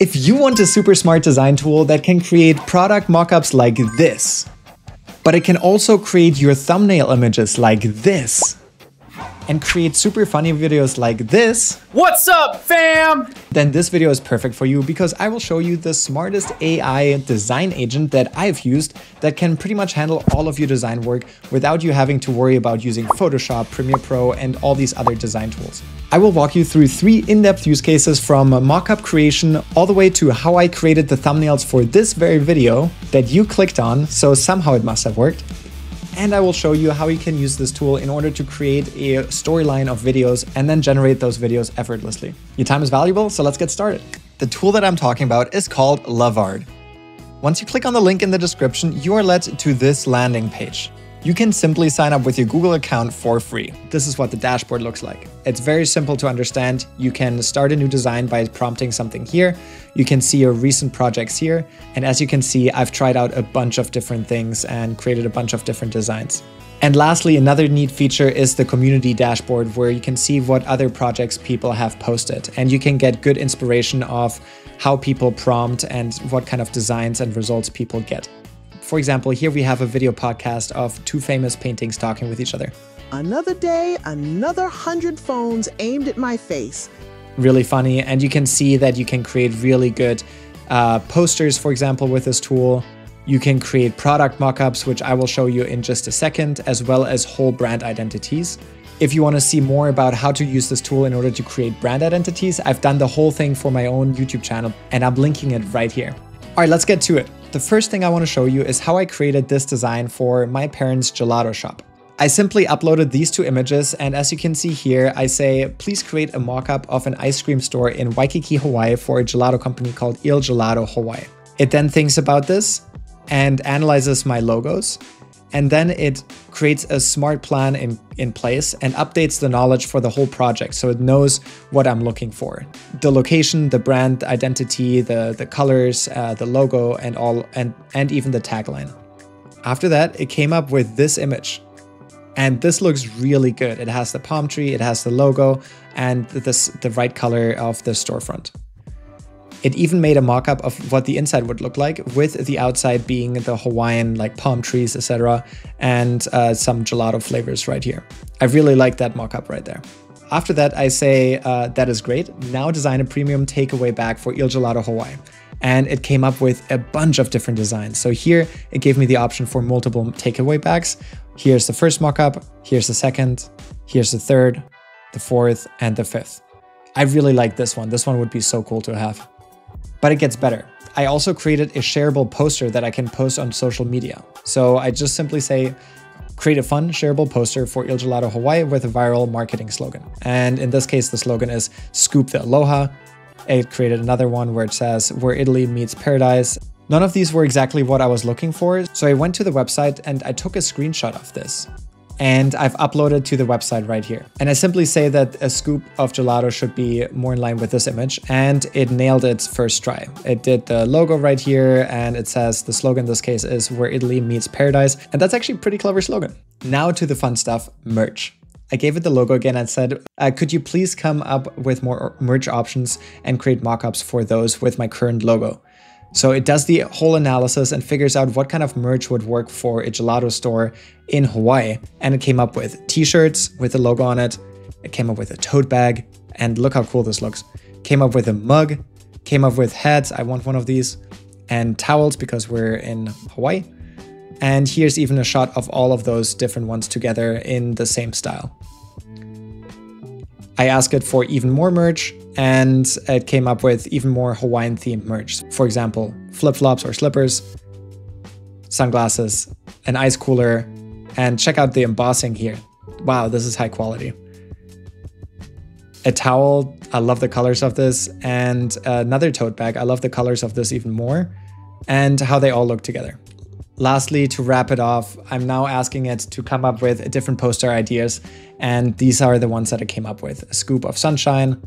If you want a super smart design tool that can create product mockups like this, but it can also create your thumbnail images like this, and create super funny videos like this, What's up, fam? then this video is perfect for you because I will show you the smartest AI design agent that I've used that can pretty much handle all of your design work without you having to worry about using Photoshop, Premiere Pro, and all these other design tools. I will walk you through three in-depth use cases from mockup creation all the way to how I created the thumbnails for this very video that you clicked on, so somehow it must have worked and I will show you how you can use this tool in order to create a storyline of videos and then generate those videos effortlessly. Your time is valuable, so let's get started. The tool that I'm talking about is called Lovart. Once you click on the link in the description, you are led to this landing page. You can simply sign up with your Google account for free. This is what the dashboard looks like. It's very simple to understand. You can start a new design by prompting something here. You can see your recent projects here. And as you can see, I've tried out a bunch of different things and created a bunch of different designs. And lastly, another neat feature is the community dashboard where you can see what other projects people have posted and you can get good inspiration of how people prompt and what kind of designs and results people get. For example, here we have a video podcast of two famous paintings talking with each other. Another day, another hundred phones aimed at my face. Really funny, and you can see that you can create really good uh, posters, for example, with this tool. You can create product mockups, which I will show you in just a second, as well as whole brand identities. If you want to see more about how to use this tool in order to create brand identities, I've done the whole thing for my own YouTube channel, and I'm linking it right here. All right, let's get to it. The first thing I want to show you is how I created this design for my parents' gelato shop. I simply uploaded these two images and as you can see here, I say, please create a mockup of an ice cream store in Waikiki, Hawaii for a gelato company called Il Gelato Hawaii. It then thinks about this and analyzes my logos and then it creates a smart plan in, in place and updates the knowledge for the whole project so it knows what I'm looking for. The location, the brand identity, the, the colors, uh, the logo, and all and, and even the tagline. After that, it came up with this image. And this looks really good. It has the palm tree, it has the logo, and this, the right color of the storefront. It even made a mock-up of what the inside would look like, with the outside being the Hawaiian like palm trees, etc., and uh, some gelato flavors right here. I really like that mock-up right there. After that, I say, uh, that is great. Now design a premium takeaway bag for Il Gelato Hawaii. And it came up with a bunch of different designs. So here, it gave me the option for multiple takeaway bags. Here's the first mockup, here's the second, here's the third, the fourth, and the fifth. I really like this one. This one would be so cool to have. But it gets better. I also created a shareable poster that I can post on social media. So I just simply say, create a fun shareable poster for Il Gelato Hawaii with a viral marketing slogan. And in this case, the slogan is Scoop the Aloha. It created another one where it says, Where Italy meets paradise. None of these were exactly what I was looking for, so I went to the website and I took a screenshot of this and I've uploaded to the website right here. And I simply say that a scoop of gelato should be more in line with this image and it nailed its first try. It did the logo right here and it says the slogan in this case is where Italy meets paradise. And that's actually pretty clever slogan. Now to the fun stuff, merch. I gave it the logo again and said, uh, could you please come up with more merch options and create mockups for those with my current logo? So it does the whole analysis and figures out what kind of merch would work for a gelato store in Hawaii. And it came up with t-shirts with the logo on it. It came up with a tote bag. And look how cool this looks. Came up with a mug. Came up with hats. I want one of these. And towels because we're in Hawaii. And here's even a shot of all of those different ones together in the same style. I asked it for even more merch and it came up with even more Hawaiian themed merch. For example, flip flops or slippers, sunglasses, an ice cooler, and check out the embossing here. Wow, this is high quality. A towel, I love the colors of this, and another tote bag, I love the colors of this even more, and how they all look together. Lastly, to wrap it off, I'm now asking it to come up with different poster ideas, and these are the ones that I came up with. A scoop of sunshine,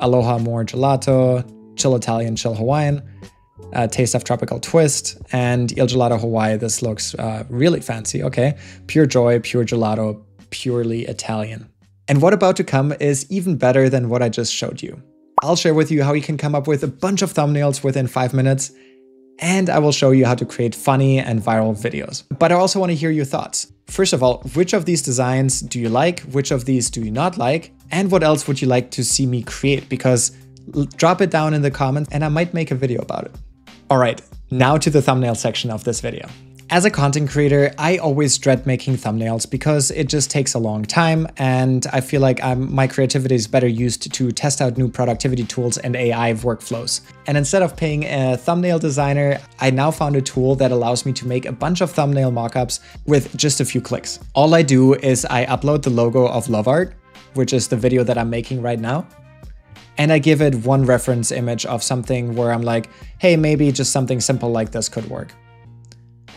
Aloha More Gelato, Chill Italian, Chill Hawaiian, uh, Taste of Tropical Twist, and Il Gelato Hawaii. This looks uh, really fancy. Okay. Pure Joy, Pure Gelato, purely Italian. And what about to come is even better than what I just showed you. I'll share with you how you can come up with a bunch of thumbnails within five minutes, and I will show you how to create funny and viral videos. But I also want to hear your thoughts. First of all, which of these designs do you like? Which of these do you not like? And what else would you like to see me create? Because drop it down in the comments and I might make a video about it. All right, now to the thumbnail section of this video. As a content creator, I always dread making thumbnails because it just takes a long time and I feel like I'm, my creativity is better used to test out new productivity tools and AI workflows. And instead of paying a thumbnail designer, I now found a tool that allows me to make a bunch of thumbnail mockups with just a few clicks. All I do is I upload the logo of Lovart, which is the video that I'm making right now, and I give it one reference image of something where I'm like, hey, maybe just something simple like this could work.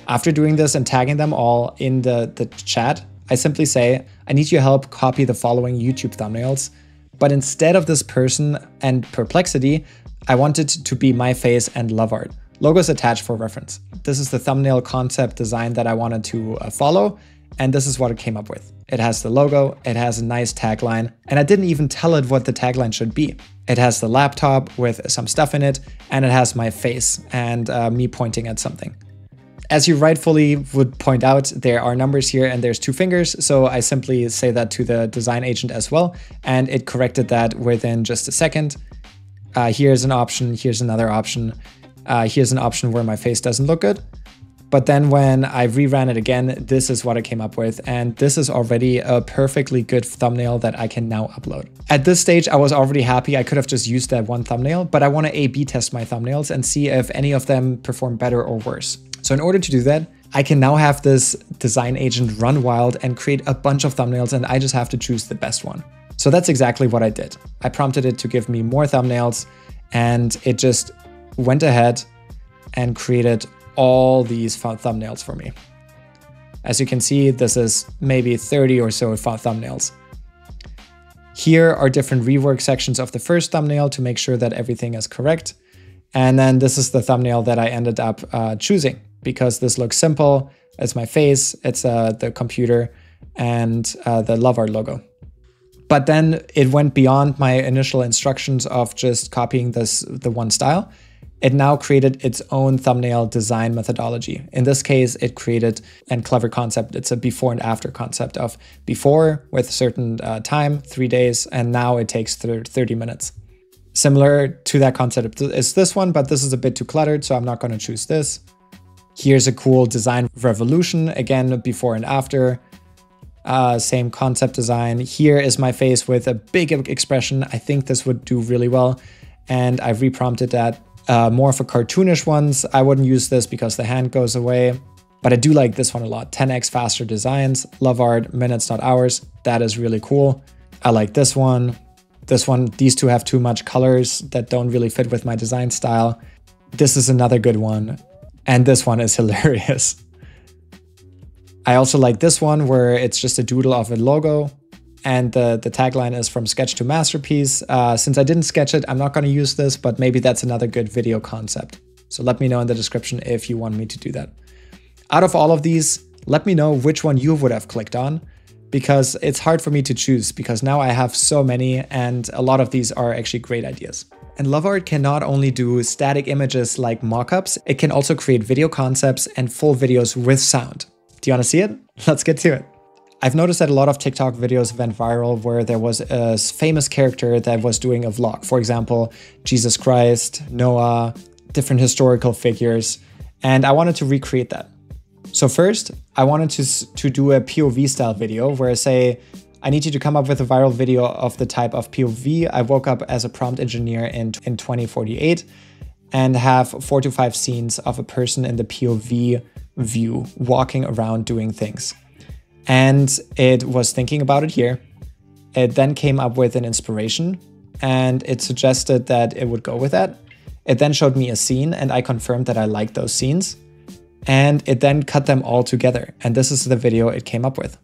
After doing this and tagging them all in the, the chat, I simply say, I need your help copy the following YouTube thumbnails, but instead of this person and perplexity, I want it to be my face and Lovart. Logos attached for reference. This is the thumbnail concept design that I wanted to uh, follow, and this is what it came up with. It has the logo, it has a nice tagline, and I didn't even tell it what the tagline should be. It has the laptop with some stuff in it, and it has my face and uh, me pointing at something. As you rightfully would point out, there are numbers here and there's two fingers, so I simply say that to the design agent as well, and it corrected that within just a second. Uh, here's an option, here's another option, uh, here's an option where my face doesn't look good. But then when I reran it again, this is what I came up with. And this is already a perfectly good thumbnail that I can now upload. At this stage, I was already happy. I could have just used that one thumbnail, but I want to A-B test my thumbnails and see if any of them perform better or worse. So in order to do that, I can now have this design agent run wild and create a bunch of thumbnails and I just have to choose the best one. So that's exactly what I did. I prompted it to give me more thumbnails and it just went ahead and created all these thumbnails for me. As you can see, this is maybe 30 or so thumbnails. Here are different rework sections of the first thumbnail to make sure that everything is correct. And then this is the thumbnail that I ended up uh, choosing because this looks simple. It's my face, it's uh, the computer, and uh, the Lovart logo. But then it went beyond my initial instructions of just copying this the one style. It now created its own thumbnail design methodology. In this case, it created a clever concept. It's a before and after concept of before with a certain uh, time, three days, and now it takes 30 minutes. Similar to that concept is this one, but this is a bit too cluttered, so I'm not going to choose this. Here's a cool design revolution, again, before and after. Uh, same concept design. Here is my face with a big expression. I think this would do really well. And I've reprompted that. Uh, more for cartoonish ones, I wouldn't use this because the hand goes away. But I do like this one a lot. 10x faster designs, Lovart, minutes, not hours. That is really cool. I like this one. This one, these two have too much colors that don't really fit with my design style. This is another good one. And this one is hilarious. I also like this one where it's just a doodle of a logo and the, the tagline is from sketch to masterpiece. Uh, since I didn't sketch it, I'm not going to use this, but maybe that's another good video concept. So let me know in the description if you want me to do that. Out of all of these, let me know which one you would have clicked on because it's hard for me to choose because now I have so many and a lot of these are actually great ideas. And Lovart can not only do static images like mockups, it can also create video concepts and full videos with sound. Do you want to see it? Let's get to it. I've noticed that a lot of TikTok videos went viral where there was a famous character that was doing a vlog. For example, Jesus Christ, Noah, different historical figures. And I wanted to recreate that. So first, I wanted to, to do a POV style video where I say, I need you to come up with a viral video of the type of POV. I woke up as a prompt engineer in, in 2048 and have four to five scenes of a person in the POV view walking around doing things. And it was thinking about it here. It then came up with an inspiration and it suggested that it would go with that. It then showed me a scene and I confirmed that I liked those scenes. And it then cut them all together. And this is the video it came up with.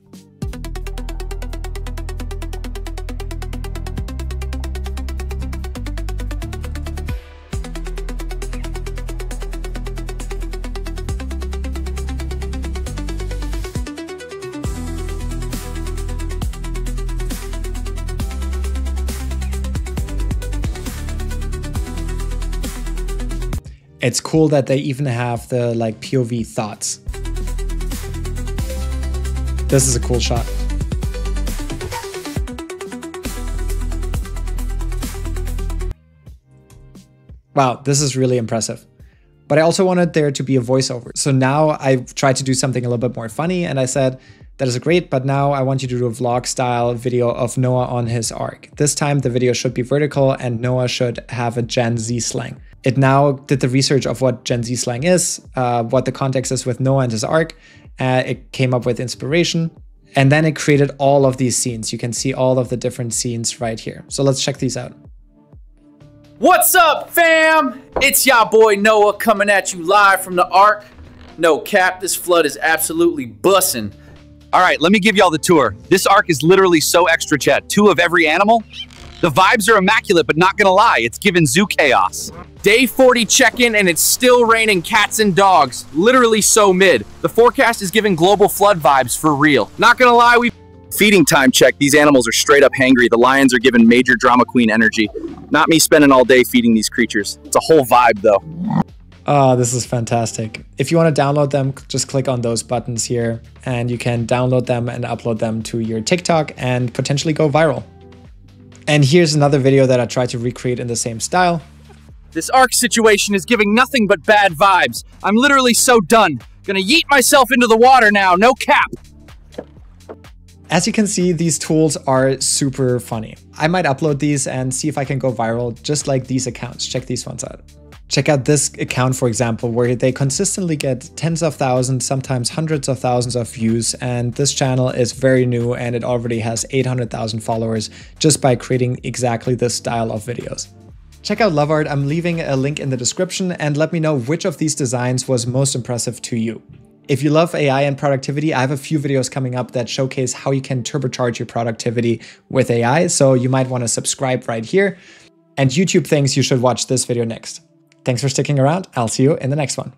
It's cool that they even have the like POV thoughts. This is a cool shot. Wow, this is really impressive. But I also wanted there to be a voiceover. So now I've tried to do something a little bit more funny and I said, that is great, but now I want you to do a vlog style video of Noah on his ark. This time the video should be vertical and Noah should have a Gen Z slang. It now did the research of what Gen Z slang is, uh, what the context is with Noah and his ark. Uh, it came up with inspiration and then it created all of these scenes. You can see all of the different scenes right here. So let's check these out. What's up, fam? It's ya boy Noah coming at you live from the Ark. No cap, this flood is absolutely bussin'. All right, let me give y'all the tour. This ark is literally so extra chat. Two of every animal. The vibes are immaculate, but not gonna lie, it's given zoo chaos. Day 40 check-in and it's still raining cats and dogs. Literally so mid. The forecast is giving global flood vibes for real. Not gonna lie, we Feeding time check, these animals are straight up hangry. The lions are given major drama queen energy. Not me spending all day feeding these creatures. It's a whole vibe though. Oh, this is fantastic. If you want to download them, just click on those buttons here and you can download them and upload them to your TikTok and potentially go viral. And here's another video that I tried to recreate in the same style. This ark situation is giving nothing but bad vibes. I'm literally so done. Gonna yeet myself into the water now, no cap. As you can see, these tools are super funny. I might upload these and see if I can go viral just like these accounts. Check these ones out. Check out this account, for example, where they consistently get tens of thousands, sometimes hundreds of thousands of views. And this channel is very new and it already has 800,000 followers just by creating exactly this style of videos. Check out Lovart, I'm leaving a link in the description and let me know which of these designs was most impressive to you. If you love AI and productivity, I have a few videos coming up that showcase how you can turbocharge your productivity with AI, so you might want to subscribe right here. And YouTube thinks you should watch this video next. Thanks for sticking around. I'll see you in the next one.